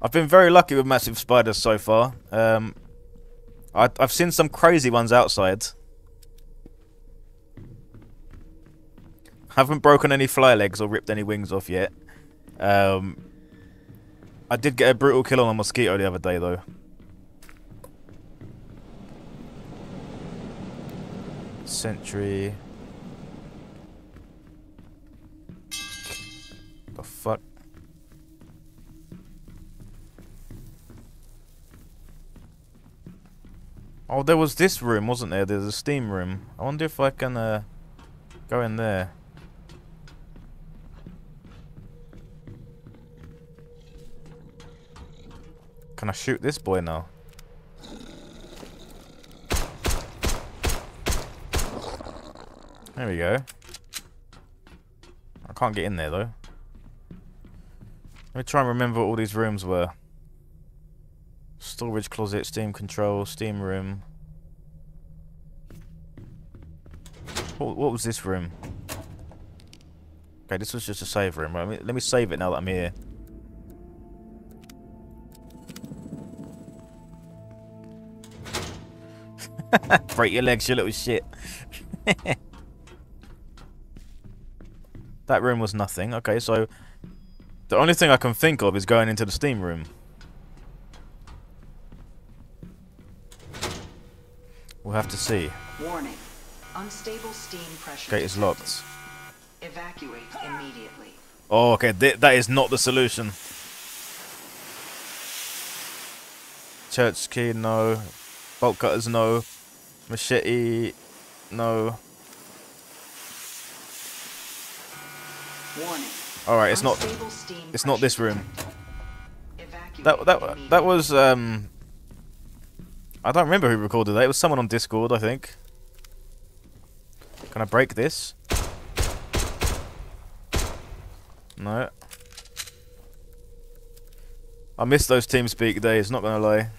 I've been very lucky with massive spiders so far. Um, I, I've seen some crazy ones outside. Haven't broken any fly legs or ripped any wings off yet. Um, I did get a brutal kill on a mosquito the other day though. Sentry. The fuck? Oh, there was this room, wasn't there? There's a steam room. I wonder if I can uh, go in there. Can I shoot this boy now? There we go. I can't get in there though. Let me try and remember what all these rooms were. Storage closet, steam control, steam room. What, what was this room? Okay, this was just a save room. Let, me, let me save it now that I'm here. Break your legs, you little shit. that room was nothing. Okay, so the only thing I can think of is going into the steam room. We'll have to see. Warning. Unstable steam pressure. Gate is locked. Evacuate immediately. Oh, okay. Th that is not the solution. Church key, no. Bolt cutters, no. Machete, no. Warning. All right, it's not. It's not this room. That that that was um. I don't remember who recorded that. It was someone on Discord, I think. Can I break this? No. I miss those TeamSpeak days, not gonna lie.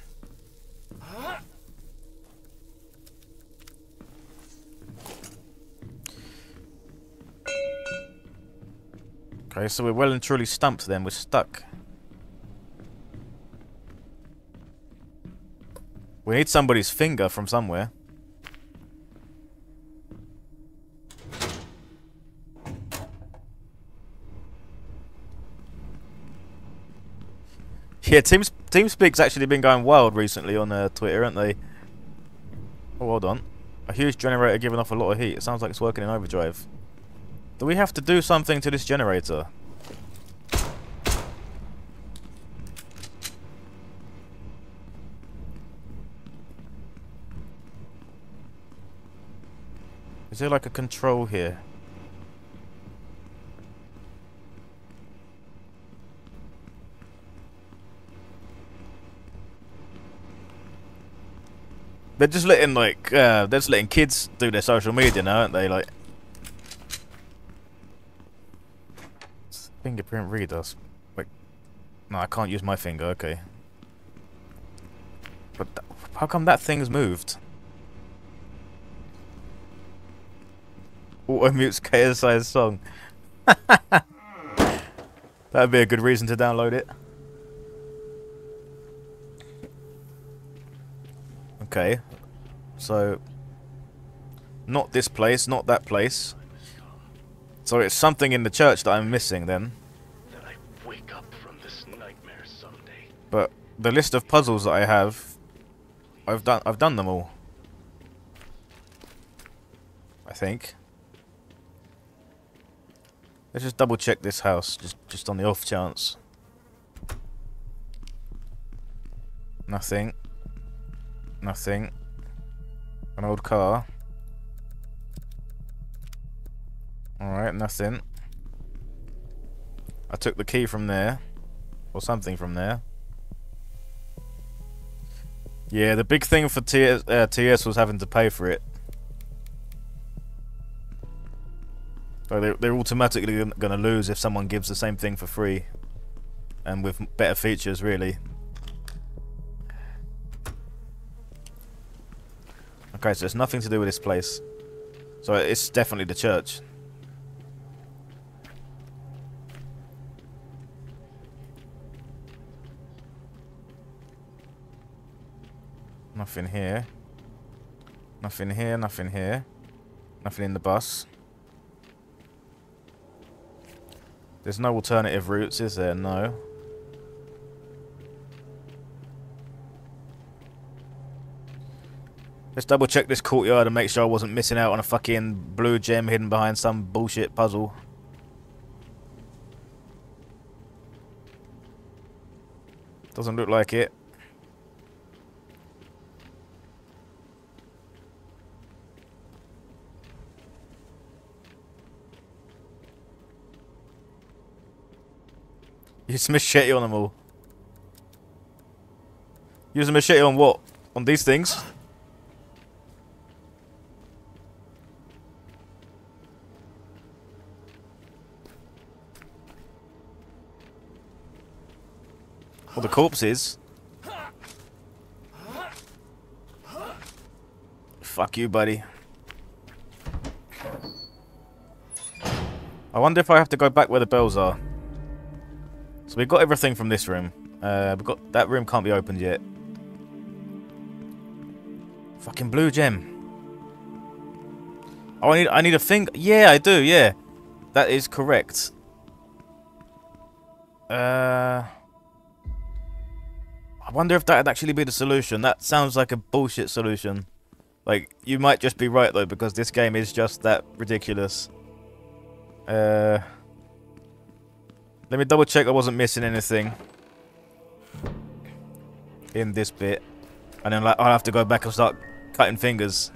Okay, so we're well and truly stumped then. We're stuck. We need somebody's finger from somewhere. Yeah, Teams TeamSpeak's actually been going wild recently on uh, Twitter, haven't they? Oh, hold on. A huge generator giving off a lot of heat. It sounds like it's working in overdrive. Do we have to do something to this generator? Is there like a control here? They're just letting like uh, they're just letting kids do their social media now, aren't they? Like fingerprint readers. Wait, no, I can't use my finger. Okay, but how come that thing's moved? Auto mutes KSI's song. That'd be a good reason to download it. Okay. So not this place, not that place. So it's something in the church that I'm missing then. that I wake up from this nightmare someday. But the list of puzzles that I have I've done I've done them all. I think. Let's just double check this house just just on the off chance. Nothing. Nothing. An old car. Alright, nothing. I took the key from there. Or something from there. Yeah, the big thing for TS, uh, TS was having to pay for it. Like they're, they're automatically going to lose if someone gives the same thing for free. And with better features, really. Okay, so it's nothing to do with this place. So it's definitely the church. Nothing here. Nothing here, nothing here. Nothing in the bus. There's no alternative routes, is there? No. Let's double check this courtyard and make sure I wasn't missing out on a fucking blue gem hidden behind some bullshit puzzle. Doesn't look like it. Use a machete on them all. Use a machete on what? On these things? Or the corpses? Fuck you, buddy. I wonder if I have to go back where the bells are. So we've got everything from this room. Uh, we've got that room can't be opened yet. Fucking blue gem. Oh, I need I need a thing. Yeah, I do. Yeah, that is correct. Uh, I wonder if that'd actually be the solution. That sounds like a bullshit solution. Like you might just be right though, because this game is just that ridiculous. Uh. Let me double check I wasn't missing anything in this bit. And then like, I'll have to go back and start cutting fingers.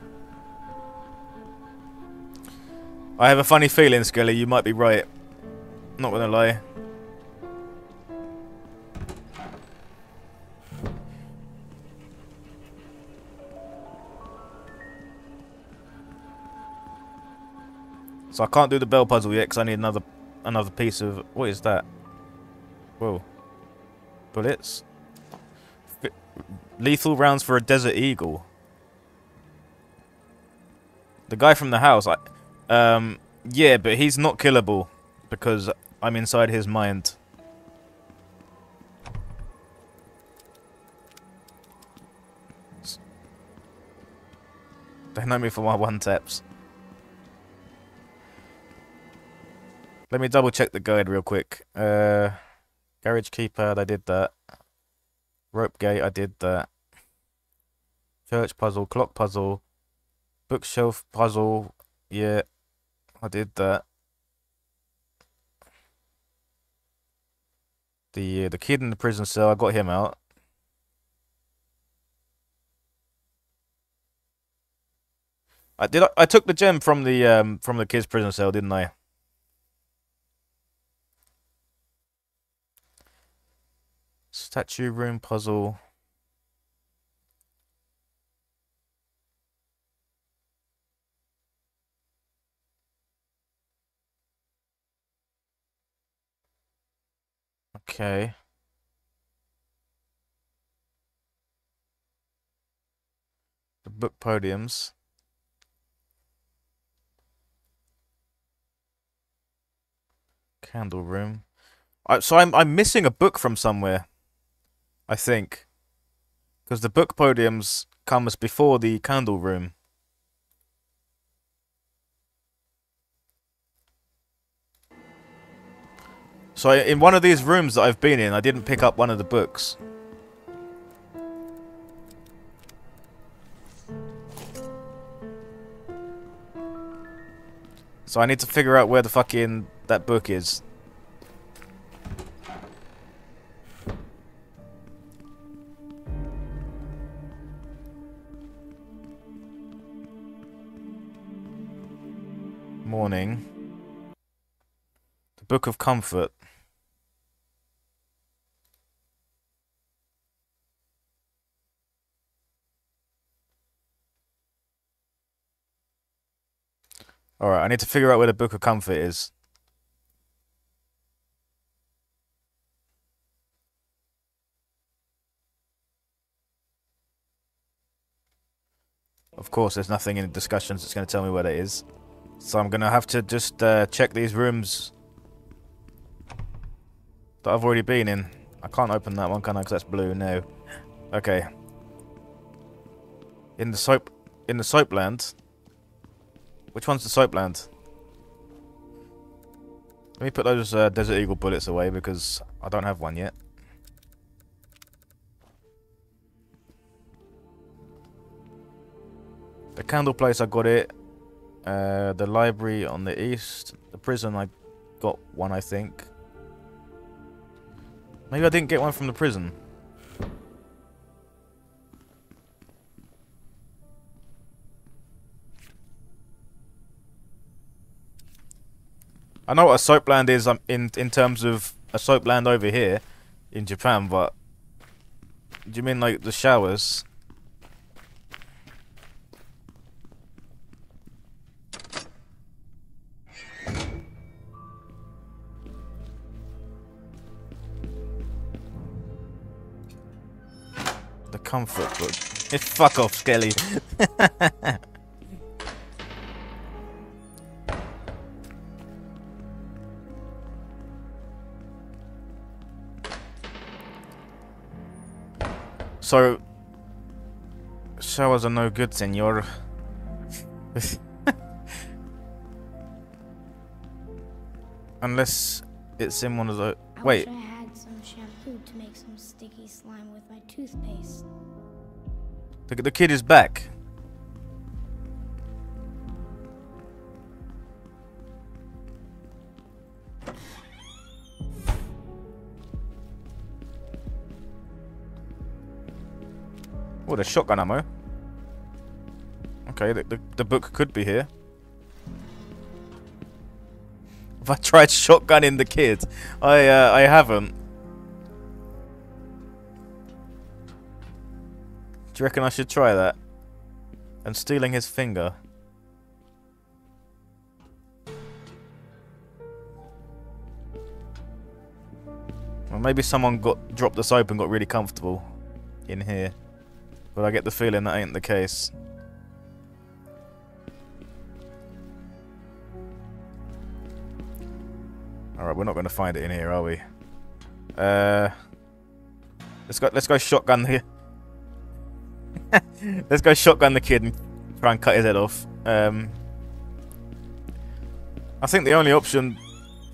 I have a funny feeling, Skelly, you might be right. Not gonna lie. So I can't do the bell puzzle yet because I need another another piece of... What is that? Whoa. Bullets? F lethal rounds for a Desert Eagle. The guy from the house, I... Um, yeah, but he's not killable. Because I'm inside his mind. They know me for my one taps. Let me double check the guide real quick. Uh, garage keypad, I did that. Rope gate, I did that. Church puzzle, clock puzzle, bookshelf puzzle, yeah, I did that. The uh, the kid in the prison cell, I got him out. I did. I, I took the gem from the um from the kid's prison cell, didn't I? Statue room puzzle. Okay. The book podiums. Candle room. I, so I'm I'm missing a book from somewhere. I think. Because the book podiums comes before the candle room. So in one of these rooms that I've been in, I didn't pick up one of the books. So I need to figure out where the fucking that book is. Morning. The Book of Comfort. Alright, I need to figure out where the Book of Comfort is. Of course, there's nothing in the discussions that's going to tell me where that is. So I'm gonna have to just uh, check these rooms that I've already been in. I can't open that one, can I? Because that's blue. No. Okay. In the soap, in the soap land. Which one's the soap land? Let me put those uh, Desert Eagle bullets away because I don't have one yet. The candle place, I got it. Uh, the library on the east. The prison, I got one, I think. Maybe I didn't get one from the prison. I know what a soap land is um, in in terms of a soap land over here in Japan, but do you mean like the showers? Comfort book. Fuck off, Skelly. So, showers are no good, senor. Unless it's in one of the. Wait, sticky slime with my toothpaste. the, the kid is back. Oh, the shotgun ammo. Okay, the, the, the book could be here. Have I tried shotgunning the kid? I uh, I haven't. You reckon I should try that? And stealing his finger. Well, maybe someone got dropped this open, got really comfortable in here. But I get the feeling that ain't the case. Alright, we're not going to find it in here, are we? Uh, let's go. Let's go shotgun the. let's go shotgun the kid and try and cut his head off. Um, I think the only option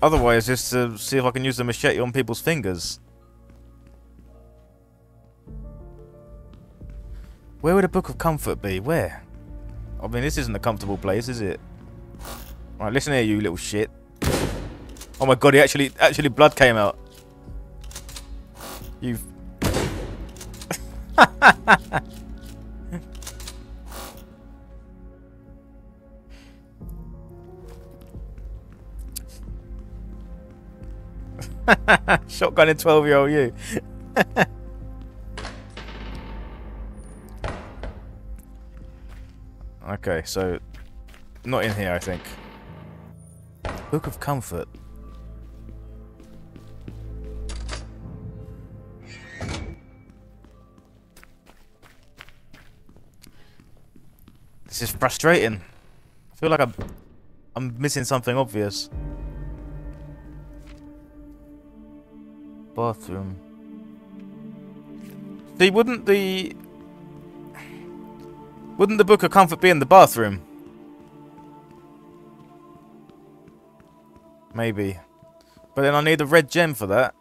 otherwise is to see if I can use the machete on people's fingers. Where would a book of comfort be? Where? I mean, this isn't a comfortable place, is it? Right, listen here, you little shit. Oh my god, he actually, actually blood came out. You. Shotgun in 12 year old you. okay, so. Not in here, I think. Book of Comfort. This is frustrating. I feel like I'm I'm missing something obvious. Bathroom. See, wouldn't the wouldn't the book of comfort be in the bathroom? Maybe. But then I need the red gem for that.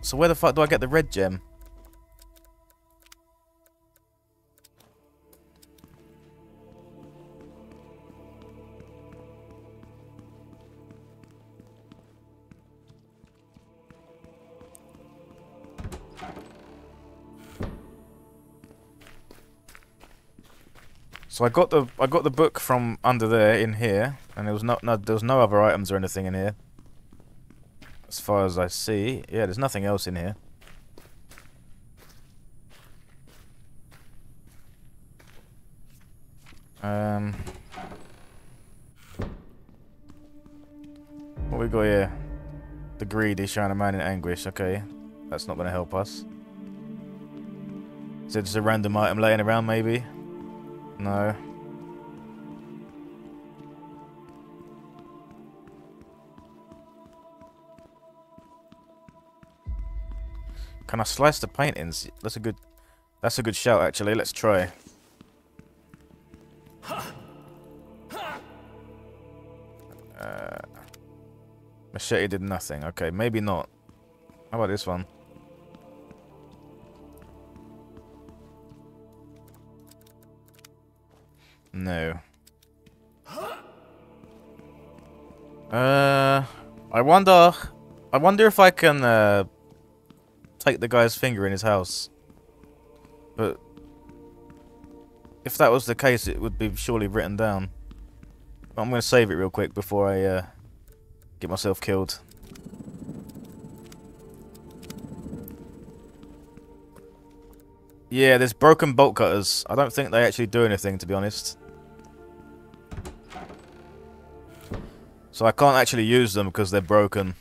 So where the fuck do I get the red gem? So I got the I got the book from under there in here, and there was no, no there was no other items or anything in here. As far as I see, yeah, there's nothing else in here. Um, what we got here? The greedy showing a man in anguish. Okay, that's not going to help us. Is it just a random item laying around, maybe? No. Can I slice the paintings? That's a good that's a good shout actually. Let's try. Uh, machete did nothing. Okay, maybe not. How about this one? No. Uh, I wonder. I wonder if I can uh, take the guy's finger in his house. But if that was the case, it would be surely written down. I'm going to save it real quick before I uh, get myself killed. Yeah, there's broken bolt cutters. I don't think they actually do anything, to be honest. So I can't actually use them because they're broken.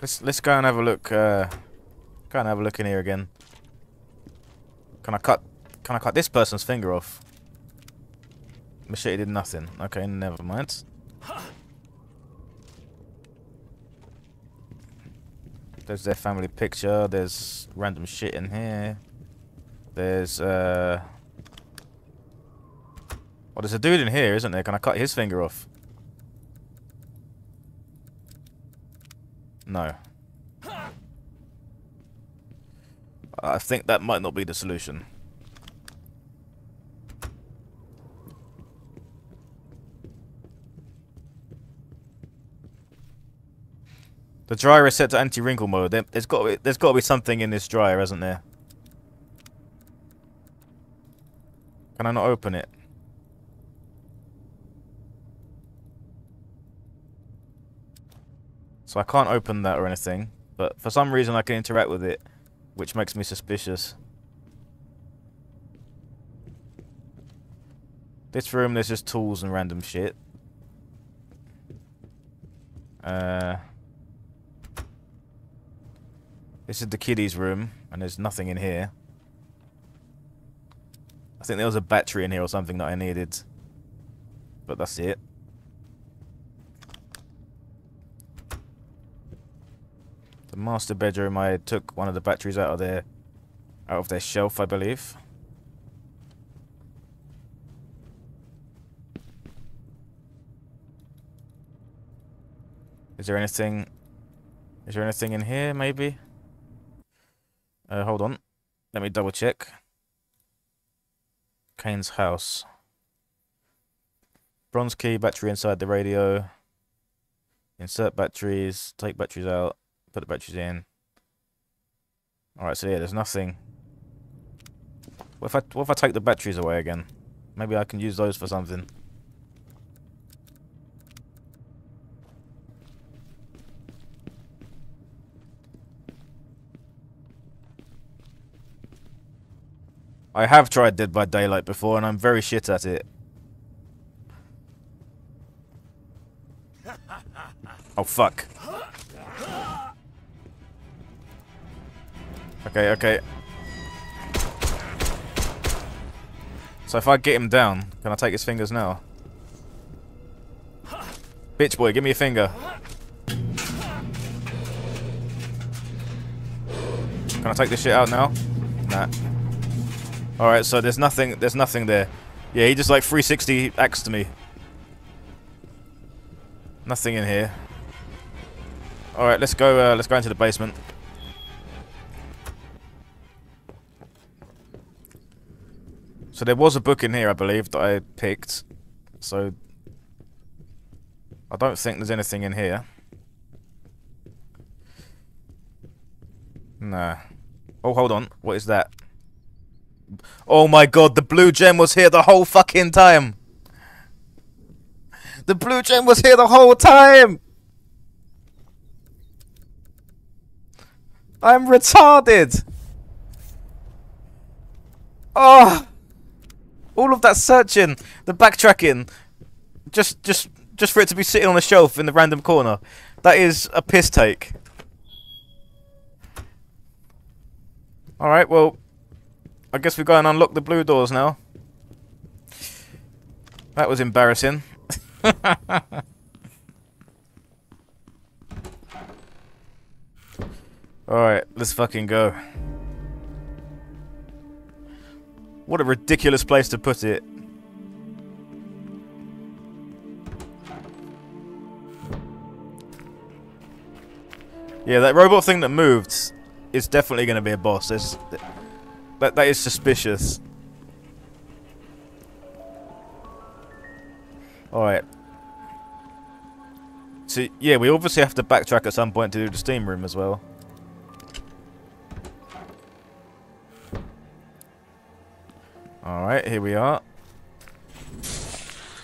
Let's let's go and have a look. Uh, go and have a look in here again. Can I cut? Can I cut this person's finger off? Machete did nothing. Okay, never mind. There's their family picture. There's random shit in here. There's uh. Well, there's a dude in here, isn't there? Can I cut his finger off? No. I think that might not be the solution. The dryer is set to anti-wrinkle mode. There, has got be, there's got to be something in this dryer, hasn't there? Can I not open it? So I can't open that or anything, but for some reason I can interact with it, which makes me suspicious. This room, there's just tools and random shit. Uh, this is the kiddies' room, and there's nothing in here. I think there was a battery in here or something that I needed. But that's it. The master bedroom, I took one of the batteries out of their out of their shelf, I believe. Is there anything is there anything in here maybe? Uh, hold on. Let me double check. Kane's house. Bronze key, battery inside the radio. Insert batteries, take batteries out put the batteries in. Alright, so yeah, there's nothing. What if I what if I take the batteries away again? Maybe I can use those for something. I have tried Dead by Daylight before and I'm very shit at it. Oh fuck. Okay, okay. So if I get him down, can I take his fingers now? Bitch boy, give me a finger. Can I take this shit out now? Nah. Alright, so there's nothing there's nothing there. Yeah, he just like 360 axed me. Nothing in here. Alright, let's go uh, let's go into the basement. So there was a book in here, I believe, that I picked. So I don't think there's anything in here. Nah. Oh, hold on. What is that? Oh my god, the blue gem was here the whole fucking time. The blue gem was here the whole time. I'm retarded. Oh all of that searching, the backtracking, just just just for it to be sitting on a shelf in the random corner. That is a piss take. Alright, well, I guess we go and unlock the blue doors now. That was embarrassing. Alright, let's fucking go. What a ridiculous place to put it. Yeah, that robot thing that moved is definitely going to be a boss. There's, that, that is suspicious. Alright. So, yeah, we obviously have to backtrack at some point to do the steam room as well. Alright, here we are.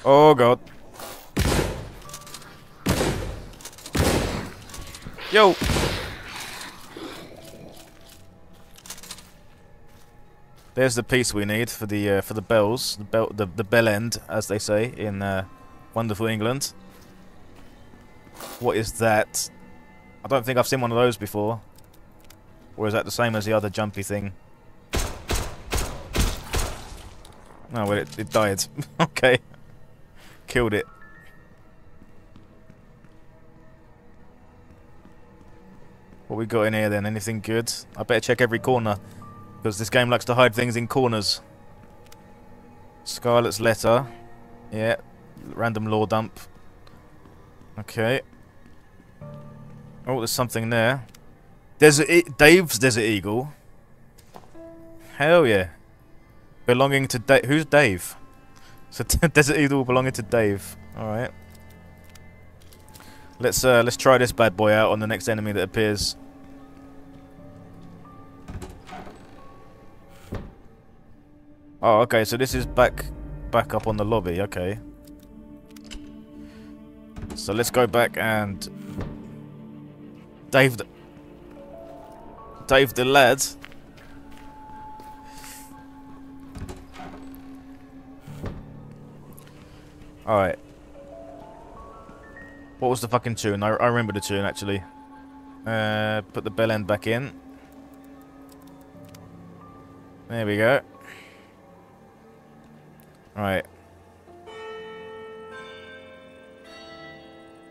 Oh god. Yo! There's the piece we need for the uh, for the bells, the bell, the the bell end, as they say in uh, wonderful England. What is that? I don't think I've seen one of those before. Or is that the same as the other jumpy thing? No, well, it, it died. okay. Killed it. What we got in here then? Anything good? I better check every corner. Because this game likes to hide things in corners. Scarlet's letter. Yeah. Random lore dump. Okay. Oh, there's something there. Desert e Dave's Desert Eagle. Hell yeah. Belonging to Dave. Who's Dave? So Desert Eagle belonging to Dave. Alright. Let's uh, let's try this bad boy out on the next enemy that appears. Oh, okay, so this is back back up on the lobby, okay. So let's go back and Dave the Dave the lad. Alright. What was the fucking tune? I, I remember the tune actually. Uh, put the bell end back in. There we go. Alright.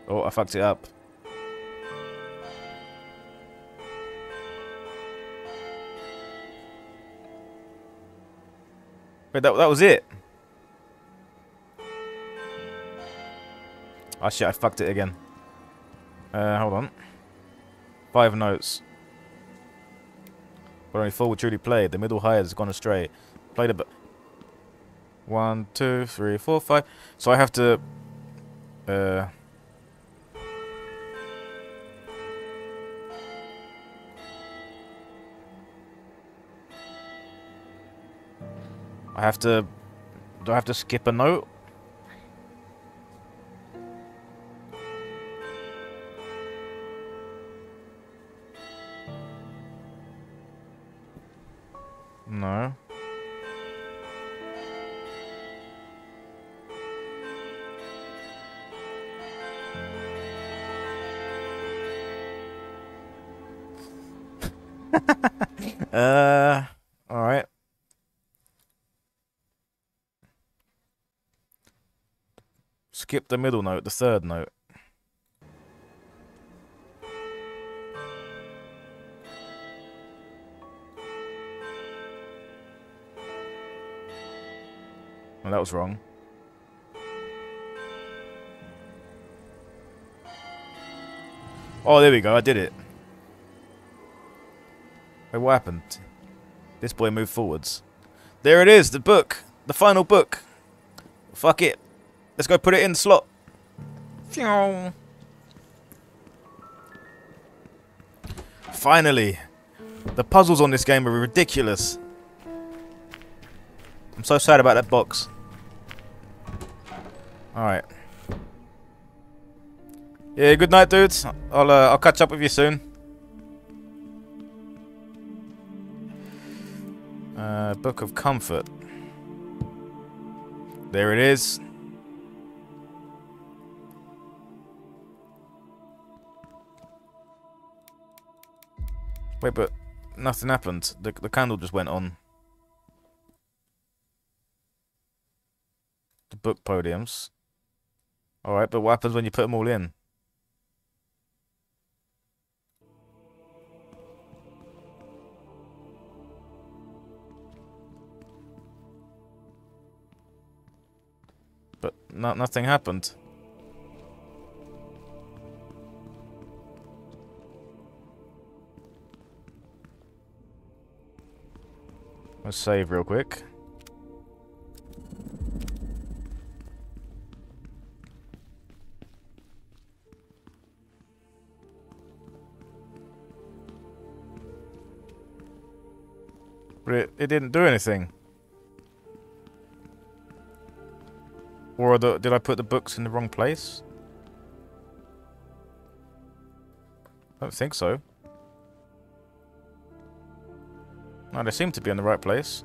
Oh, I fucked it up. Wait, that, that was it? Oh shit, I fucked it again. Uh, hold on. Five notes. But only four were truly played. The middle high has gone astray. Played a bit. One, two, three, four, five. So I have to... Uh... I have to... Do I have to skip a note? The middle note, the third note. Well, that was wrong. Oh, there we go. I did it. Wait, what happened? This boy moved forwards. There it is, the book. The final book. Fuck it. Let's go put it in slot. Finally. The puzzles on this game are ridiculous. I'm so sad about that box. Alright. Yeah, good night, dudes. I'll, uh, I'll catch up with you soon. Uh, Book of Comfort. There it is. Wait, but nothing happened. The, the candle just went on. The book podiums. Alright, but what happens when you put them all in? But no, nothing happened. Let's save real quick. But it, it didn't do anything. Or the, did I put the books in the wrong place? I don't think so. No, they seem to be in the right place.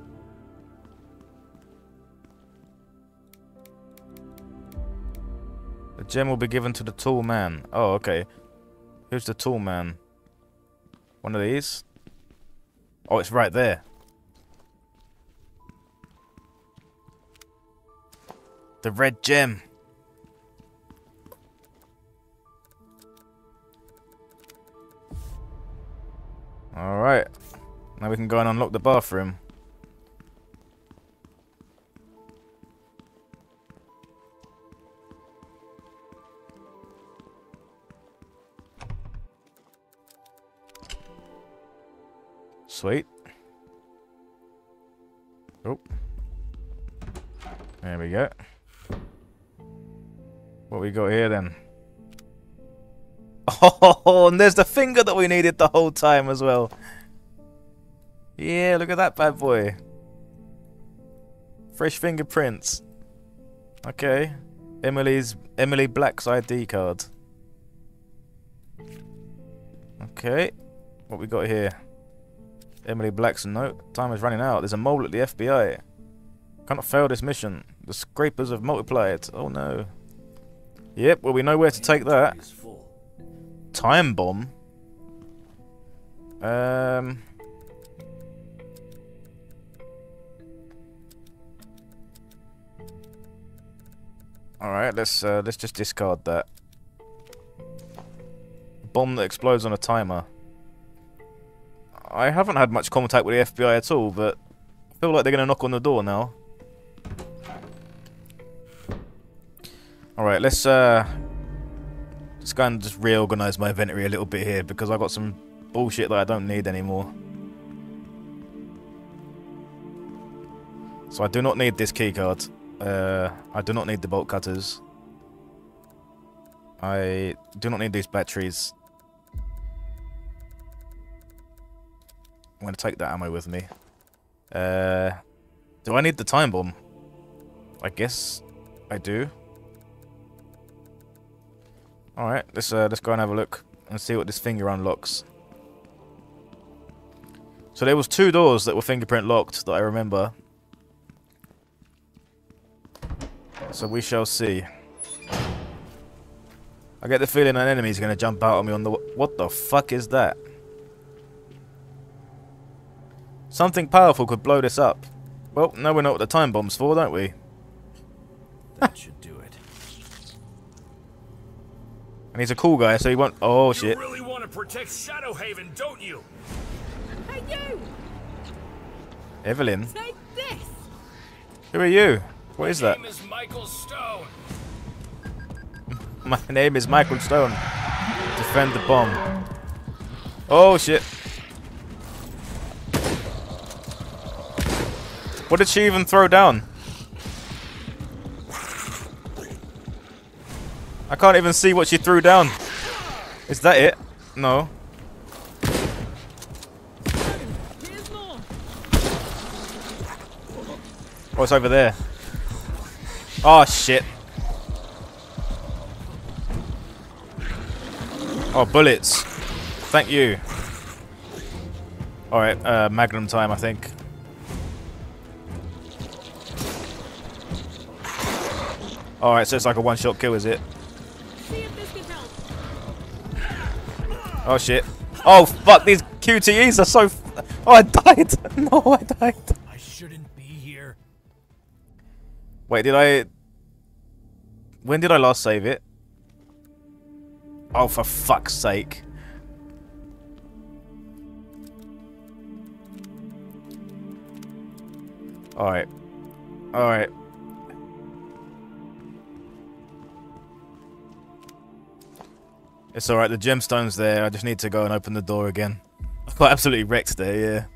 The gem will be given to the tall man. Oh, okay. Who's the tall man? One of these? Oh, it's right there. The red gem. Alright. Now we can go and unlock the bathroom. Sweet. Oh. There we go. What we got here then? Oh, and there's the finger that we needed the whole time as well. Yeah, look at that bad boy. Fresh fingerprints. Okay. Emily's Emily Black's ID card. Okay. What we got here? Emily Black's note. Time is running out. There's a mole at the FBI. Cannot fail this mission. The scrapers have multiplied. Oh no. Yep, well we know where to take that. Time bomb. Um Alright, let's uh, let's just discard that. Bomb that explodes on a timer. I haven't had much contact with the FBI at all, but I feel like they're going to knock on the door now. Alright, let's uh, let's go and just reorganize my inventory a little bit here because I've got some bullshit that I don't need anymore. So I do not need this keycard. Uh, I do not need the bolt cutters. I do not need these batteries. I'm going to take that ammo with me. Uh, do I need the time bomb? I guess I do. Alright, let's, uh, let's go and have a look and see what this finger unlocks. So there was two doors that were fingerprint locked that I remember. So we shall see. I get the feeling an enemy's going to jump out on me on the... What the fuck is that? Something powerful could blow this up. Well, now we know what the time bomb's for, don't we? That should do it. And he's a cool guy, so he won't... Oh, shit. You really want to protect Shadowhaven, don't you? Hey you! Evelyn? Take this! Who are you? What is My that? name is Michael Stone. My name is Michael Stone. Defend the bomb. Oh, shit. What did she even throw down? I can't even see what she threw down. Is that it? No. Oh, it's over there. Oh, shit. Oh, bullets. Thank you. Alright, uh, Magnum time, I think. Alright, so it's like a one-shot kill, is it? See if this can help. Oh, shit. Oh, fuck, these QTEs are so... F oh, I died! No, I died. I shouldn't be here. Wait, did I... When did I last save it? Oh, for fuck's sake. Alright. Alright. It's alright, the gemstone's there. I just need to go and open the door again. I got absolutely wrecked there, yeah.